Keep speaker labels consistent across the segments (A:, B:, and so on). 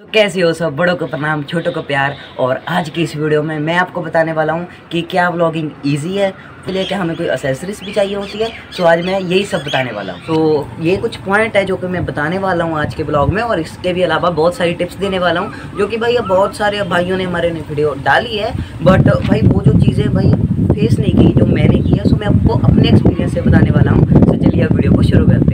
A: तो कैसे हो सब? बड़ों को प्रणाम, छोटों को प्यार। और आज की इस वीडियो में मैं आपको बताने वाला हूँ कि क्या व्लॉगिंग इजी है इसके लिए क्या हमें कोई असेसरीज भी चाहिए होती है। तो आज मैं यही सब बताने वाला हूँ। तो ये कुछ पॉइंट है जो कि मैं बताने वाला हूँ आज के ब्लॉग में। और इसके भी अलावा बहुत सारी टिप्स देने वाला हूँ, जो कि भाई अब बहुत सारे भाइयों ने हमारे वीडियो डाली है। बट भाई, वो जो चीज़ें भाई फेस नहीं की, जो मैंने की है सो मैं आपको अपने एक्सपीरियंस से बताने वाला हूँ। तो चलिए वीडियो को शुरू करते हैं।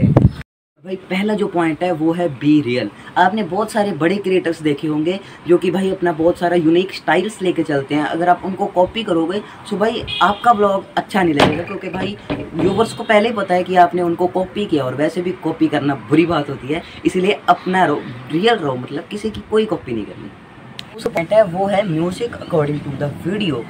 A: भाई, पहला जो पॉइंट है, वो है बी रियल आपने बहुत सारे बड़े क्रिएटर्स देखे होंगे, जो कि भाई अपना बहुत सारा यूनिक स्टाइल्स लेके चलते हैं. अगर आप उनको कॉपी करोगे तो भाई आपका ब्लॉग अच्छा नहीं लगेगा, क्योंकि भाई व्यूवर्स को पहले ही पता है कि आपने उनको कॉपी किया, और वैसे भी कॉपी करना बुरी बात होती है. इसीलिए अपना रो रियल रहो मतलब किसी की कोई कॉपी नहीं करनी. दूसरा पॉइंट है, वो है music according to the video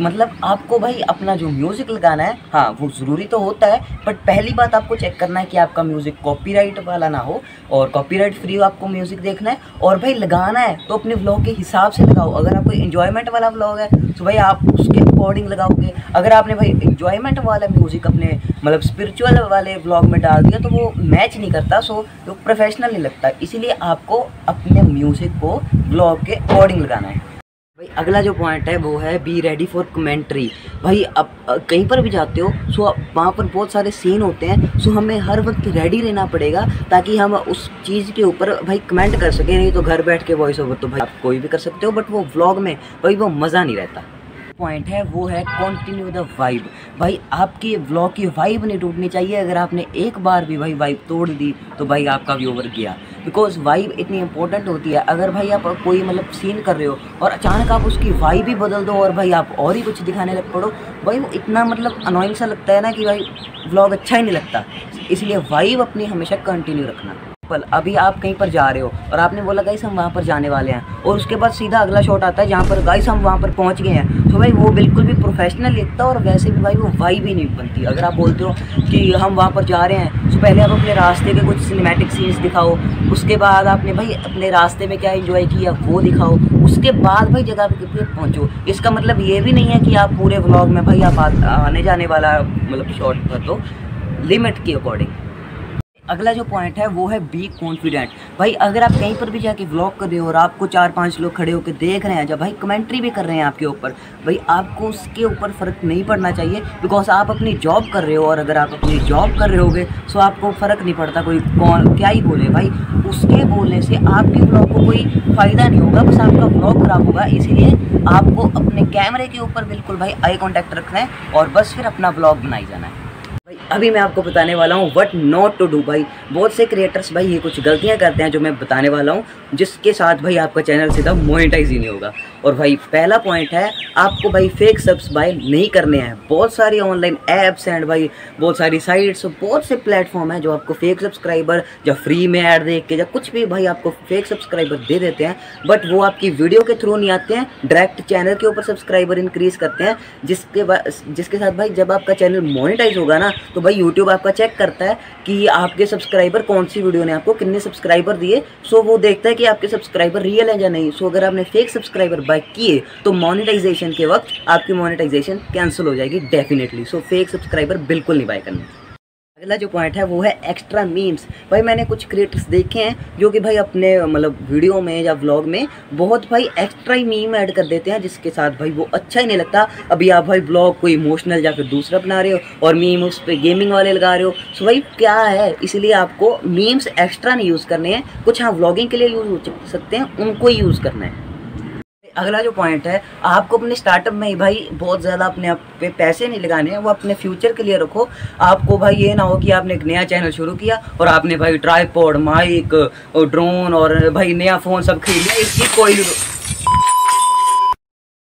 A: मतलब आपको भाई अपना जो म्यूज़िक लगाना है हाँ वो ज़रूरी तो होता है बट पहली बात आपको चेक करना है कि आपका म्यूज़िक कॉपीराइट वाला ना हो और कॉपीराइट फ्री हो आपको म्यूज़िक देखना है और भाई लगाना है तो अपने व्लॉग के हिसाब से लगाओ। अगर आपको इन्जॉयमेंट वाला व्लॉग है तो भाई आप उसके अकॉर्डिंग लगाओगे। अगर आपने भाई इंजॉयमेंट वाला म्यूज़िक अपने मतलब स्पिरिचुअल वाले ब्लॉग में डाल दिया तो वो मैच नहीं करता सो वो प्रोफेशनल नहीं लगता। इसीलिए आपको अपने म्यूज़िक को ब्लॉग के अकॉर्डिंग लगाना है। भाई, अगला जो पॉइंट है, वो है बी रेडी फॉर कमेंट्री भाई, अब कहीं पर भी जाते हो सो वहाँ पर बहुत सारे सीन होते हैं सो हमें हर वक्त रेडी रहना पड़ेगा ताकि हम उस चीज़ के ऊपर भाई कमेंट कर सकें, नहीं तो घर बैठ के वॉइस ओवर तो भाई आप कोई भी कर सकते हो बट वो व्लॉग में भाई वो मज़ा नहीं रहता। पॉइंट है, वो है कंटिन्यू द वाइब भाई, आपकी ब्लॉग की वाइब नहीं टूटनी चाहिए। अगर आपने एक बार भी भाई वाइब तोड़ दी तो भाई आपका व्यूवर गया। बिकॉज़ वाइब इतनी इंपॉर्टेंट होती है। अगर भाई आप कोई मतलब सीन कर रहे हो और अचानक आप उसकी वाइब ही बदल दो और भाई आप और ही कुछ दिखाने लग पड़ो, भाई वो इतना मतलब अनोइंग सा लगता है ना कि भाई ब्लॉग अच्छा ही नहीं लगता। इसलिए वाइब अपनी हमेशा कंटिन्यू रखना। पल अभी आप कहीं पर जा रहे हो और आपने बोला, गाइस, हम वहाँ पर जाने वाले हैं। और उसके बाद सीधा अगला शॉट आता है जहाँ पर, गाइस, हम वहाँ पर पहुँच गए हैं। तो भाई, वो बिल्कुल भी प्रोफेशनल लिखता और वैसे भी भाई, वो वाई भी नहीं बनती। अगर आप बोलते हो कि हम वहाँ पर जा रहे हैं तो पहले आप अपने रास्ते के कुछ सिनेमेटिक सीन्स दिखाओ। उसके बाद आपने भाई, अपने रास्ते में क्या इन्जॉय किया, वो दिखाओ। उसके बाद भाई, जगह पे पहुँचो। इसका मतलब ये भी नहीं है कि आप पूरे ब्लॉग में भाई, आप आने जाने वाला मतलब शॉर्ट कर दो लिमिट के अकॉर्डिंग अगला जो पॉइंट है, वो है बी कॉन्फिडेंट भाई, अगर आप कहीं पर भी जाके व्लॉग कर रहे हो और आपको चार पाँच लोग खड़े होकर देख रहे हैं, जब भाई कमेंट्री भी कर रहे हैं आपके ऊपर, भाई, आपको उसके ऊपर फ़र्क नहीं पड़ना चाहिए बिकॉज़ आप अपनी जॉब कर रहे हो और अगर आप अपनी जॉब कर रहे होगे तो आपको फ़र्क नहीं पड़ता कोई कौन, क्या ही बोले। भाई, उसके बोलने से आपके ब्लॉग को कोई फ़ायदा नहीं होगा, बस आपका ब्लॉग ख़राब होगा। इसीलिए आपको अपने कैमरे के ऊपर बिल्कुल भाई आई कॉन्टैक्ट रखना है और बस फिर अपना ब्लॉग बनाई जाना है। भाई, अभी मैं आपको बताने वाला हूँ वट नॉट टू डू भाई। बहुत से क्रिएटर्स भाई ये कुछ गलतियाँ करते हैं जो मैं बताने वाला हूँ, जिसके साथ भाई आपका चैनल सीधा मोनिटाइज ही नहीं होगा। और भाई, पहला पॉइंट है, आपको भाई फेक सब्स बाय नहीं करने हैं। बहुत सारी ऑनलाइन ऐप्स एंड भाई, बहुत सारी साइट्स बहुत से प्लेटफॉर्म हैं जो आपको फेक सब्सक्राइबर या फ्री में ऐड देख के या कुछ भी भाई आपको फेक सब्सक्राइबर दे देते हैं बट वो आपकी वीडियो के थ्रू नहीं आते हैं डायरेक्ट चैनल के ऊपर सब्सक्राइबर इंक्रीज करते हैं, जिसके जिसके साथ भाई जब आपका चैनल मोनिटाइज होगा ना तो भाई यूट्यूब आपका चेक करता है कि आपके सब्सक्राइबर कौन सी वीडियो ने आपको कितने सब्सक्राइबर दिए। सो वो देखता है कि आपके सब्सक्राइबर रियल है या नहीं। सो अगर आपने फेक सब्सक्राइबर बाय किए तो मोनिटाइजेशन के वक्त आपकी मोनिटाइजेशन कैंसिल हो जाएगी डेफिनेटली सो फेक सब्सक्राइबर बिल्कुल नहीं बाय करना। अगला जो पॉइंट है वो है एक्स्ट्रा मीम्स भाई मैंने कुछ क्रिएटर्स देखे हैं जो कि भाई अपने मतलब वीडियो में या व्लॉग में बहुत भाई एक्स्ट्रा ही मीम ऐड कर देते हैं, जिसके साथ भाई वो अच्छा ही नहीं लगता। अभी आप भाई ब्लॉग कोई इमोशनल या फिर दूसरा बना रहे हो और मीम उस पर गेमिंग वाले लगा रहे हो। सो भाई क्या है? इसलिए आपको मीम्स एक्स्ट्रा नहीं यूज़ करने हैं। कुछ हाँ व्लॉगिंग के लिए यूज़ हो सकते हैं, उनको ही यूज़ करना है। अगला जो पॉइंट है, आपको अपने स्टार्टअप में भाई बहुत ज़्यादा अपने आप पे पैसे नहीं लगाने हैं, वो अपने फ्यूचर के लिए रखो। आपको भाई ये ना हो कि आपने एक नया चैनल शुरू किया और आपने भाई ट्राईपोड माइक ड्रोन और भाई नया फ़ोन सब खरीद लिया इसकी कोई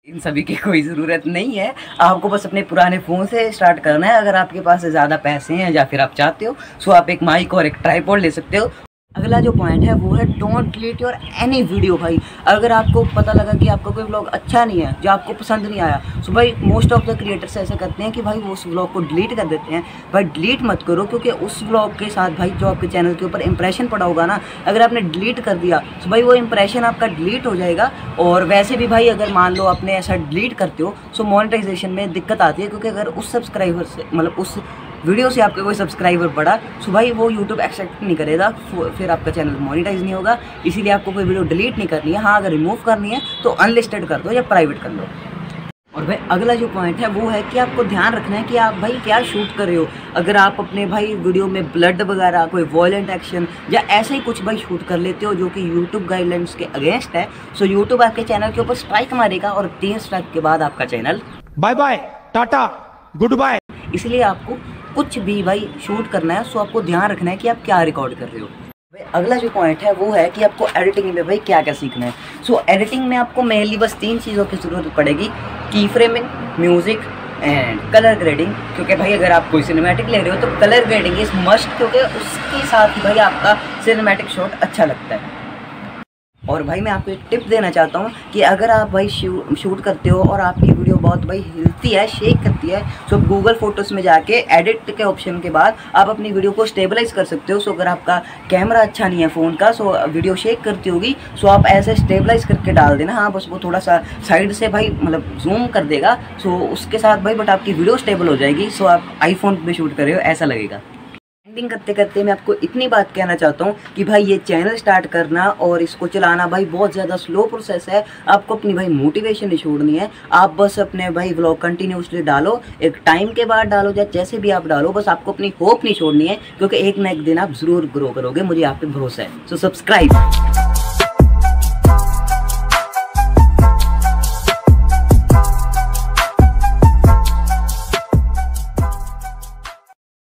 A: इन सभी की कोई ज़रूरत नहीं है। आपको बस अपने पुराने फ़ोन से स्टार्ट करना है। अगर आपके पास ज़्यादा पैसे हैं या फिर आप चाहते हो सो आप एक माइक और एक ट्राईपोड ले सकते हो। अगला जो पॉइंट है, वो है don't delete your any video भाई। अगर आपको पता लगा कि आपका कोई ब्लॉग अच्छा नहीं है, जो आपको पसंद नहीं आया सो भाई मोस्ट ऑफ़ द क्रिएटर्स ऐसा करते हैं कि भाई वो उस ब्लॉग को डिलीट कर देते हैं। भाई डिलीट मत करो, क्योंकि उस ब्लॉग के साथ भाई जो आपके चैनल के ऊपर इंप्रेशन पड़ा होगा ना, अगर आपने डिलीट कर दिया तो भाई वो इंप्रेशन आपका डिलीट हो जाएगा। और वैसे भी भाई अगर मान लो आपने ऐसा डिलीट करते हो सो मोनिटाइजेशन में दिक्कत आती है, क्योंकि अगर उस सब्सक्राइबर से मतलब उस वीडियो से आपका कोई सब्सक्राइबर बढ़ा सो भाई वो यूट्यूब एक्सेप्ट नहीं करेगा फिर आपका चैनल मोनिटाइज नहीं होगा इसीलिए आपको कोई वीडियो डिलीट नहीं करनी है हाँ अगर रिमूव करनी है तो अनलिस्टेड कर दो या प्राइवेट कर दो। और भाई अगला जो पॉइंट है वो है कि आपको ध्यान रखना है कि आप भाई क्या शूट कर रहे हो। अगर आप अपने भाई वीडियो में ब्लड वगैरह कोई वॉयलेंट एक्शन या ऐसे ही कुछ भाई शूट कर लेते हो जो कि यूट्यूब गाइडलाइंस के अगेंस्ट है सो यूट्यूब आपके चैनल के ऊपर स्ट्राइक मारेगा और तीन स्ट्राइक के बाद आपका channel
B: bye bye tata good bye
A: इसलिए आपको कुछ भी भाई शूट करना है सो आपको ध्यान रखना है कि आप क्या रिकॉर्ड कर रहे हो। अगला जो पॉइंट है वो है कि आपको एडिटिंग में भाई क्या क्या सीखना है। सो so, एडिटिंग में आपको मेनली बस तीन चीज़ों की ज़रूरत पड़ेगी की framing music and colour grading क्योंकि भाई अगर आप कोई सिनेमैटिक ले रहे हो तो कलर ग्रेडिंग इज़ मस्ट क्योंकि उसके साथ ही भाई आपका सिनेमैटिक शॉट अच्छा लगता है। और भाई मैं आपको एक टिप देना चाहता हूँ कि अगर आप भाई शूट करते हो और आपकी वीडियो बहुत भाई हिलती है शेक करती है। तो गूगल फ़ोटोज़ में जाके एडिट के ऑप्शन के बाद आप अपनी वीडियो को स्टेबलाइज कर सकते हो। सो अगर आपका कैमरा अच्छा नहीं है फ़ोन का सो वीडियो शेक करती होगी। सो आप ऐसे स्टेबलाइज करके डाल देना। हाँ बस वो थोड़ा सा साइड से भाई मतलब जूम कर देगा। सो उसके साथ भाई बट आपकी वीडियो स्टेबल हो जाएगी। सो आप आईफोन पे शूट कर रहे हो, ऐसा लगेगा। एंडिंग करते करते मैं आपको इतनी बात कहना चाहता हूँ कि भाई ये चैनल स्टार्ट करना और इसको चलाना भाई बहुत ज़्यादा स्लो प्रोसेस है। आपको अपनी भाई मोटिवेशन नहीं छोड़नी है। आप बस अपने भाई ब्लॉग कंटिन्यूसली डालो, एक टाइम के बाद डालो या जैसे भी आप डालो, बस आपको अपनी होप नहीं छोड़नी है, क्योंकि एक ना एक दिन आप ज़रूर ग्रो करोगे, मुझे आप पे भरोसा है। So subscribe